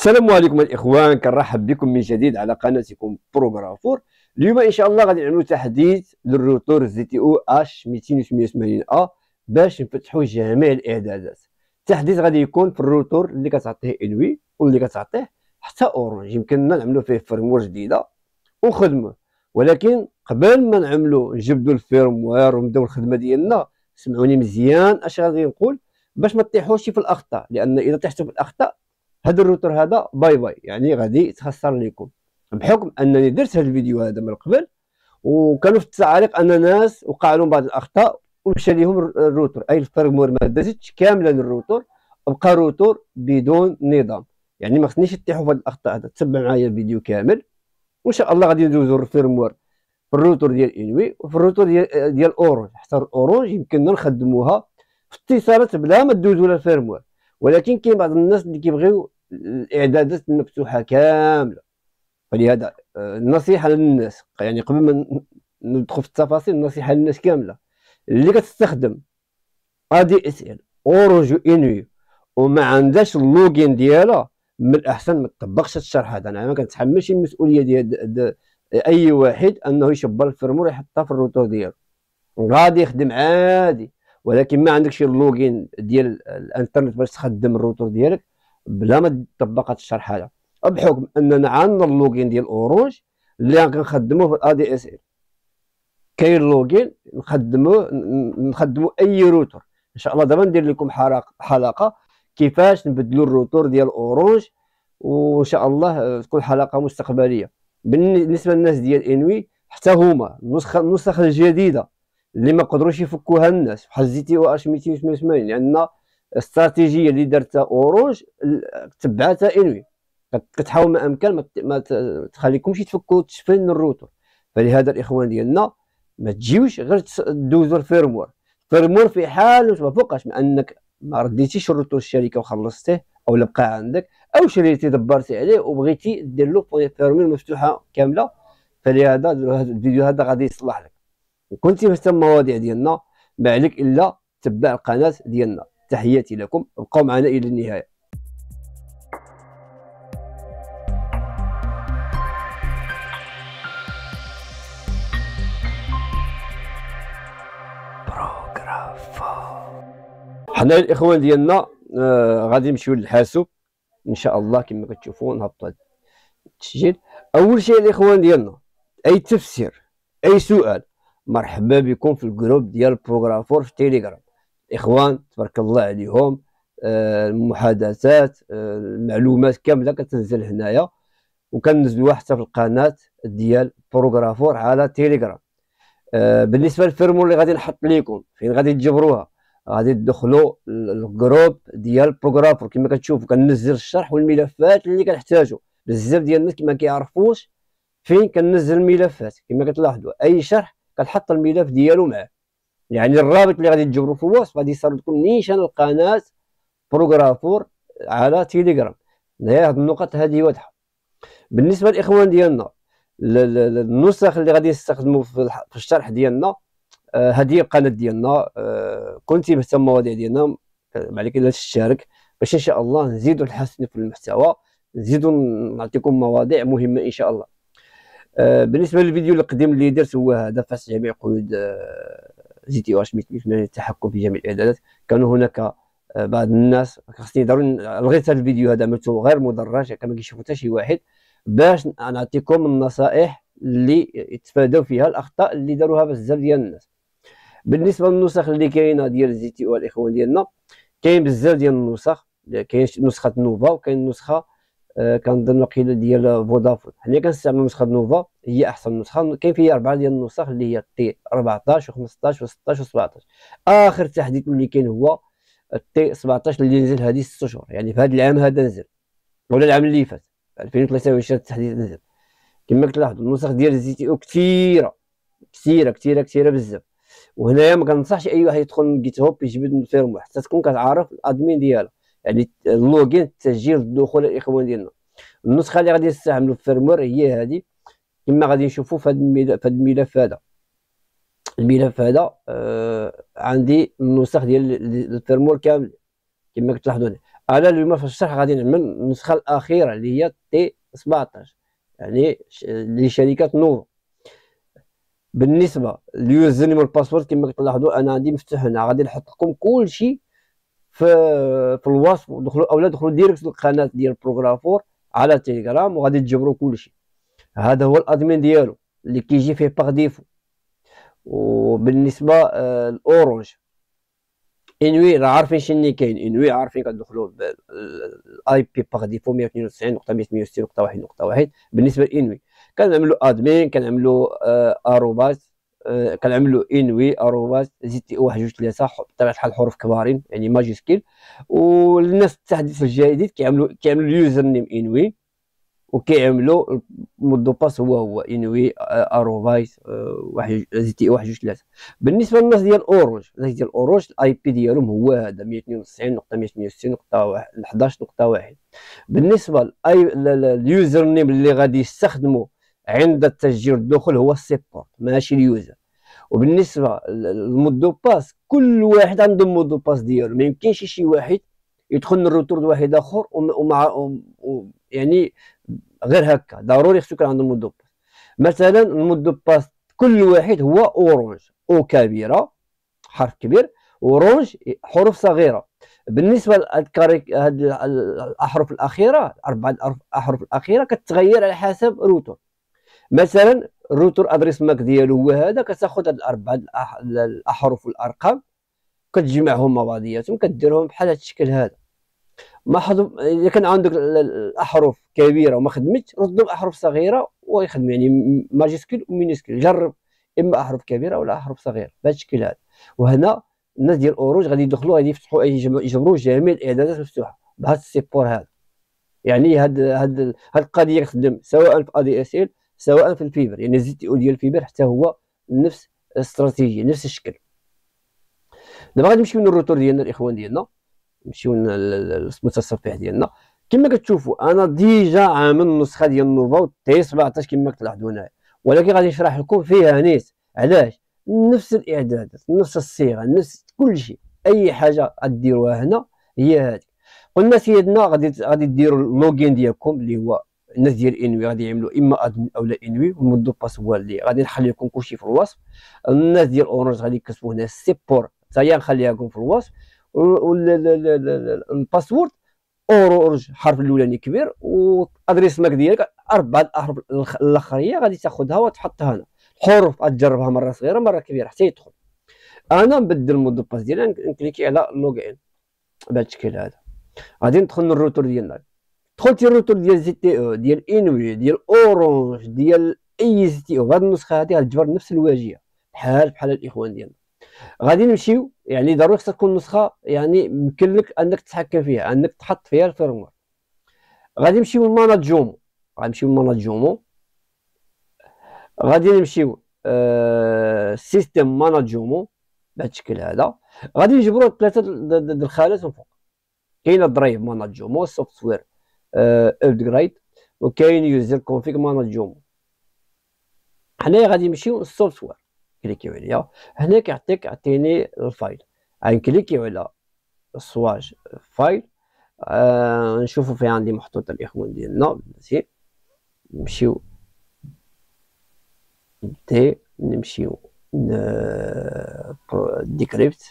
السلام عليكم الإخوان كنرحب بكم من جديد على قناتكم بروغرافور اليوم إن شاء الله غادي نعملوا تحديث لل routeur ZTE H 288 A باش نفتحوا جميع الإعدادات. التحديث غادي يكون في الروتور اللي كتعطيه inwi واللي كتعطيه حتى Orange. يمكننا نعملوا فيه firmware جديدة ونخدموه ولكن قبل ما نعملوا نجبدوا ال firmware ونبداو الخدمة ديالنا سمعوني مزيان أش غادي نقول؟ باش ما تطيحوش في الأخطاء لأن إذا طيحتوا في الأخطاء هذا الروتر هذا bye bye يعني غادي يتخسر لكم بحكم أنني درت هذا الفيديو هذا من قبل وكانوا في التعاليق أن ناس وقع لهم بعض الأخطاء ومشى لهم الروتر. أي ال firmware ما دازتش كاملا الروتر بقى روتر بدون نظام. يعني ما خصنيش تطيحوا في هذه الأخطاء هذا. تبع معايا الفيديو كامل وإن شاء الله غادي ندوزو ال firmware في الروتر ديال inwi وفي الروتر ديال Orange حتى Orange يمكننا نخدموها في اتصالات بلا ما تدوزو لها ال firmware ولكن كاين بعض الناس اللي كيبغيو الاعدادات المفتوحة كاملة. فلهذا آه، النصيحة للناس يعني قبل ما ندخل في التفاصيل النصيحة للناس كاملة. اللي كتستخدم ADSL Orange inwi وما عندهاش ال login ديالها من الأحسن ما تطبقش الشرح هذا. أنا ما كنتحملش المسؤولية ديال أي واحد أنه يشبر ال firmware يحطها في الروتور ديالو. غادي يخدم عادي. ولكن ما عندكش ال login ديال الانترنت باش تخدم الروتور ديالك بلا ما تطبق هذا الشرح هذا. بحكم أننا عندنا ال login ديال Orange اللي كنخدموه في ال ADSL كاين ال login نخدموه نخدموا أي روتور. إن شاء الله دابا ندير لكم حلقه كيفاش نبدلوا الروتور ديال Orange وإن شاء الله تكون حلقة مستقبلية. بالنسبة للناس ديال inwi حتى هما النسخه النسخ الجديده اللي ما قدروش يفكوها الناس. بحال ZTE H 288 لأن الاستراتيجيه اللي دارتها Orange تبعتها inwi. كتحاول ما أمكن ما تخليكمش تفكوا تشفن الروتور فلهذا الإخوان ديالنا ما تجيوش غير دوزوا ال firmware. ال firmware في حال ما فوقاش من انك ما رديتيش الروتور الشركة وخلصتيه أو بقى عندك أو شريتي دبرتي عليه وبغيتي دير له firmware مفتوحة كاملة. فلهذا الفيديو هذا غادي يصلح لك. وكنتي مهتم المواضيع ديالنا ما عليك إلا تبع القناة ديالنا. تحياتي لكم ابقوا معنا إلى النهاية. حنا الإخوان ديالنا آه غادي نمشيو للحاسوب. إن شاء الله كما كتشوفوا نهبطوا التسجيل. أول شيء الإخوان ديالنا أي تفسير أي سؤال مرحبا بكم في ال groupe ديال بروغرافور في تيليجرام إخوان تبارك الله عليهم. آه المحادثات آه المعلومات كاملة كتنزل هنايا وكنزلوها حتى في القناة ديال بروغرافور على تيليجرام آه بالنسبة لل firmware اللي غادي نحط لكم فين غادي تجبروها؟ غادي تدخلوا ال groupe ديال بروغرافور كما كتشوفوا كنزل الشرح والملفات اللي كنحتاجو. بزاف ديال الناس ما كيعرفوش فين كنزل الملفات. كما كتلاحظوا أي شرح كتحط الملف ديالو معاه. يعني الرابط اللي غادي تجبروا في الوصف غادي يصير لكم نيشان القناة بروغرافور على تيليجرام. هاد النقط هذه واضحة. بالنسبة للاخوان ديالنا النسخ اللي غادي نستخدموا في الشرح ديالنا هذه آه القناه ديالنا آه كنتي مهتم بالمواضيع ديالنا ما عليك إلا تشارك باش إن شاء الله نزيدوا نحسنوا في المحتوى نزيدوا نعطيكم مواضيع مهمة إن شاء الله. بالنسبة للفيديو القديم اللي درت هو هذا فحص جميع قيود آه زي تي واش التحكم في جميع الإعدادات. كانوا هناك آه بعض الناس خاصني ضروري لغيت هذا الفيديو هذا عملته غير مدرج كما كيشوفوا حتى شي واحد باش نعطيكم النصائح اللي يتفادوا فيها الأخطاء اللي داروها بزاف ديال الناس. بالنسبة للنسخ اللي كاينة ديال ZTE الاخوان ديالنا كاين بزاف ديال النسخ كاين نسخة نوفا وكاين نسخة آه كنظن واقيلا ديال فودافون. حنا كنستعملوا نسخة نوفا هي أحسن نسخة. كاين فيها أربعة ديال النسخ اللي هي T 14 و15 و16 و17 آخر تحديث اللي كاين هو T 17 اللي نزل هذه 6 شهور. يعني في هذا العام هذا نزل. ولا العام اللي فات. 2023 التحديث نزل. كما كتلاحظوا النسخ ديال ZTE كثيره كثيره كثيره كثيره بزاف. وهنايا ما كنصحش أي واحد يدخل GitHub يجبد ال firmware حتى تكون كتعرف ال admin ديالها يعني ال login التسجيل الدخول الاخوان ديالنا النسخة اللي غادي نستعملوا في ال firmware هي هذه كما غادي نشوفوا في هذا الملف, الملف هذا الملف هذا آه عندي النسخ ديال ال firmware كامل. كما كتلاحظوا أنا اليوم في الشرح غادي نعمل النسخة الأخيرة اللي هي T 17 يعني لشركه نوفو بالنسبة لل username وال password كما كتلاحظوا أنا عندي مفتوح هنا. غادي نحط لكم كل شيء في في الوصف دخلوا اولا دخلوا direct للقناه ديال بروغرافور على تيليجرام وغادي تجبروا كل شيء هذا هو ال admin ديالو اللي كيجي فيه par défaut وبالنسبة آه، ل Orange inwi راه عارفين شنو كاين. inwi عارفين كتدخلوا ال IP par défaut 192.168.1 بالنسبة ل inwi كنعملوا admin كنعملوا arobase آه، كنعملوا inwi arobase ZTE 1 2 3 بطبيعه الحال حروف كبارين يعني majuscule والناس التحديث الجديد كيعملوا كيعملوا ال username inwi وكيعملوا المودو باس هو هو انوي اروفايس واحد زي تي واحد جوج ثلاثة بالنسبة للناس ديال اورانج الناس ديال اورانج الآي بي ديالهم هو هذا 192.168.11.1 بالنسبة لليوزر نيم اللي غادي يستخدموا عند التسجيل الدخول هو السيبورت ماشي اليوزر. وبالنسبة للمودو باس كل واحد عنده مودو باس ديالو. ما يمكنش شي واحد يدخل الروتور واحد آخر ومع يعني غير هكا. ضروري خصو يكون عنده مودو باس. مثلا المودو باس كل واحد هو أورانج. أو كبيرة حرف كبير. أورانج حروف صغيرة. بالنسبة لهاد الأحرف الأخيرة أربع الاحرف الأخيرة كتغير على حسب روتور مثلا الروتور أدريس ماك ديالو هو هذا كتاخذ هاد الاربع الأحرف والأرقام كتجمعهم مع بعضياتهم كديرهم بحال هاد الشكل هذا. ما إذا كان عندك الأحرف كبيرة وما خدمتش ردهم أحرف صغيرة ويخدم يعني ماجيسكول ومينيسكول جرب إما أحرف كبيرة ولا أحرف صغيرة بهذا الشكل هذا. وهنا الناس ديال أوروج غادي يدخلوا غادي يفتحوا يجبروا جميع الإعدادات المفتوحة بهذا السيبور هذا. يعني هاد هاد هاد القضية كتخدم سواء في ادي اس ال سواء في الفيبر يعني الزي تي أو ديال الفيبر حتى هو نفس الاستراتيجية نفس الشكل. دابا غادي نمشيو للروتور ديالنا الإخوان ديالنا. نمشيو للمتصفح ديالنا. كما كتشوفوا أنا ديجا عامل النسخة ديال النوفا تي 17 كما كتلاحظوا هنا ولكن غادي نشرح لكم فيها نيس علاش؟ نفس الإعدادات نفس الصيغة نفس كل شيء. أي حاجة غديروها هنا هي هذه قلنا سيدنا غادي غادي ديروا اللوغين ديالكم اللي هو الناس ديال إنوي غادي يعملوا إما ادمن أو لا إنوي والمودو باس هو اللي غادي نخلي لكم كلشي في الوصف. الناس ديال اورنج غادي يكتبوا هنا سيبور حتى نخليها لكم في الوصف. الباسورد اورج الحرف الأولاني كبير وادريس ماك ديالك أربع الأحرف الأخرية غادي تاخذها وتحطها هنا. الحروف غتجربها مرة صغيرة مرة كبيرة حتى يدخل. أنا نبدل المود باس ديالي نكليكي على لوغ ان بهذا الشكل هذا. غادي ندخل للروتور ديالنا. دخلت الروتور ديال زي تي أو ديال إنوي ديال اورانج ديال أي زي تي أو بهذه النسخة هذه غتجبر نفس الواجهة بحال بحال الإخوان ديالنا. غادي نمشيو يعني ضروري خصها تكون نسخة يعني يمكن لك أنك تتحكم فيها أنك تحط فيها الفيرموير غادي نمشيو لماناجومو غادي نمشيو لماناجومو غادي نمشيو آه سيستم ماناجومو بهذا الشكل هذا. غادي نجبروا ثلاثة الخانات من فوق. كاين درايف ماناجومو سوفت وير ابجريد وكاين يوزر كونفيغ ماناجومو حنايا غادي نمشيو للسوفت وير كليكيو عليها هنا كيعطيك عطيني الفايل. غنكليكيو على الصواج فايل. آه نشوفو فين عندي محطوط الإخوان ديالنا. مزيان نمشيو. دي نمشيو ديكريبت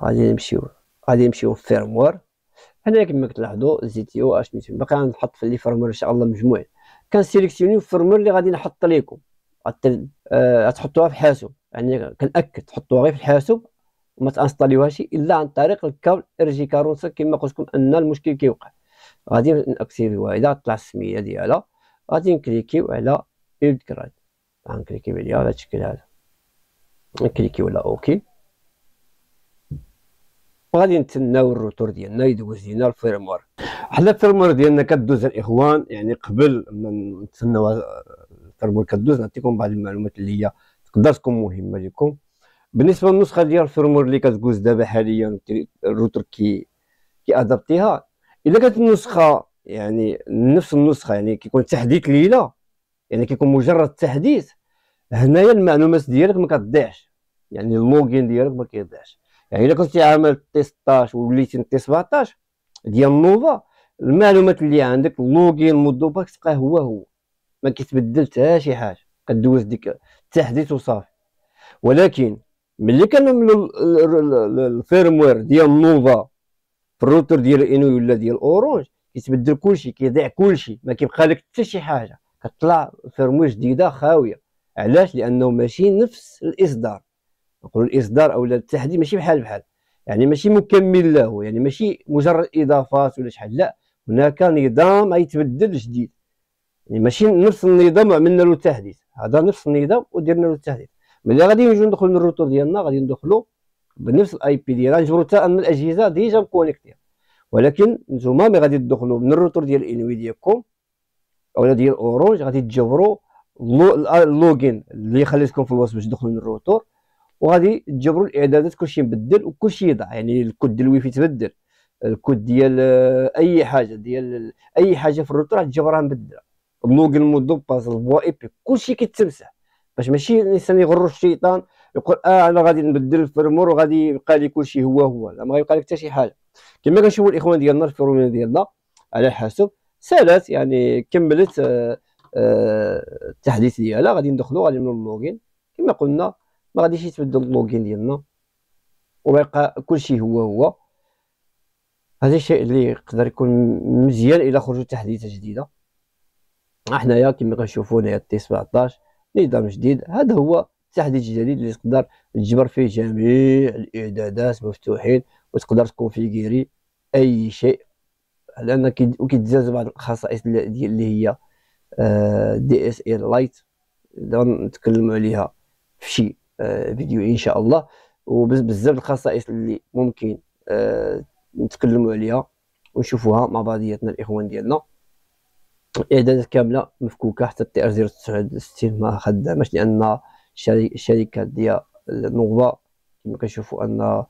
غادي نمشيو. غادي نمشيو فيرموار هنا كما كتلاحظوا زي تي أو اش ميتين باقي غنحط في لي فيرموار إن شاء الله مجموع كنسيليكسيونيو الفيرموار اللي غادي نحط ليكم غتحطوها في حاسوب يعني كنأكد تحطوها غير في الحاسوب وما تانستاليوهاش إلا عن طريق الكابل إر جي 45 كما قلت لكم أن المشكل كيوقع. غادي ناكتيفيوها إذا طلع السمية ديالها غادي نكليكيو على كراد. غنكليكيو عليها بهذا الشكل هذا نكليكيو على أوكي. وغادي نتسناو الروتور ديالنا يدوز لينا الفيرموار حنا الفيرموار ديالنا كدوز الإخوان يعني قبل ما نتسناو الفيرموار كدوز نعطيكم بعض المعلومات اللي هي تقدر تكون مهمة لكم. بالنسبة للنسخة ديال الفيرموار اللي كتجوز دابا حاليا الروتور كي كي أدابتيها إلا كانت النسخة يعني نفس النسخة يعني كيكون تحديث ليلة يعني كيكون مجرد تحديث هنايا المعلومات ديالك ما كتضيعش يعني اللوغين ديالك ما كيضيعش. يعني إلا كنتي عامل تي 16 ووليتي تي 17 ديال نوفا المعلومات اللي عندك اللوغين مود باك تبقى هو هو. ما كيتبدل حتى شي حاجة. كدوز ديك التحديث وصافي. ولكن ملي كنعملوا الفيرموير ديال نوفا في الروتر ديال انوي ولا ديال اورانج كيتبدل كلشي كيضيع كلشي. ما كيبقى لك حتى شي حاجة. كطلع فيرموير جديدة خاوية. علاش؟ لأنه ماشي نفس الإصدار. نقول الإصدار أو التحديث ماشي بحال بحال. يعني ماشي مكمل له يعني ماشي مجرد إضافات ولا شحال لا. هناك نظام غيتبدل جديد يعني ماشي نفس النظام عملنا له تحديث. هذا نفس النظام ودرنا له التحديث ملي غادي نجيو ندخلوا الروتور ديالنا غادي ندخلوا بنفس الاي بي ديالها نجبروا حتى أن الأجهزة ديجا مكونيكتيه ولكن نتوما ملي غادي تدخلوا من الروتور ديال انوي ديالكم اولا ديال اورانج غادي تجبروا اللوغين اللي يخليكم في الوصف باش تدخلوا من الروتور وغادي تجبروا الاعدادات كلشي مبدل وكلشي يضع. يعني الكود ديال الويفي تبدل. الكود ديال أي حاجة ديال أي حاجة في الروتور غتجبرها مبدلة. اللوغين مود باس الفوا إي بي كلشي كيتمسح باش ماشي الإنسان يغرو الشيطان يقول آه أنا غادي نبدل الفرمور وغادي يبقى لي كلشي هو هو. لا ما غيبقى لك حتى شي حاجة. كما كنشوفوا الإخوان ديالنا ال firmware ديالنا على حسب سالات يعني كملت آه آه التحديث ديالها. غادي ندخلوا غادي نعملوا ال login. كما قلنا ما غاديش يتبدل ال login ديالنا. ويبقى كلشي هو هو. هذا الشيء اللي يقدر يكون مزيان إلى خرجوا تحديثات جديدة. حنايا كما كنشوفوا هنايا T 17 نظام جديد. هذا هو التحديث الجديد اللي تقدر تجبر فيه جميع الإعدادات مفتوحين وتقدر تكونفيغيري أي شيء. لأن كيتزاد بعض الخصائص اللي هي DSL Lite نتكلموا عليها في شي آه، فيديو إن شاء الله. وبزاف الخصائص اللي ممكن آه، نتكلموا عليها ونشوفوها مع بعضياتنا الإخوان ديالنا. إعدادات كاملة مفكوكة حتى ال TR 069 ما خدامش لأن الشركة ديال نوفا كما كنشوفوا أن آه،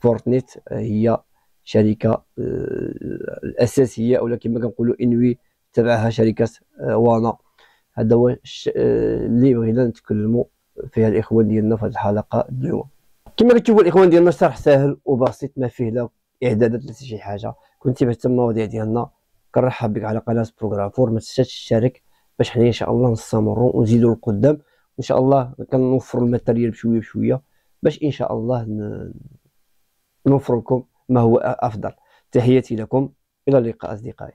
فورتنيت هي شركة آه، الأساسية أو كما كنقولوا إنوي تبعها شركة وأنا. هذا هو اللي بغينا نتكلموا فيها الإخوان ديالنا في هذه الحلقة اليوم. كما كتشوفوا الإخوان ديالنا شرح سهل وبسيط ما فيه لا إعدادات لا شي حاجة. كنتي بحثت المواضيع ديالنا كنرحب بك على قناة بروغرافور ما تنساش تشارك باش حنا إن شاء الله نستمروا ونزيدوا لقدام ان شاء الله كنوفروا الماتيريال بشوية بشوية باش إن شاء الله نوفر لكم ما هو أفضل. تحياتي لكم. إلى اللقاء أصدقائي.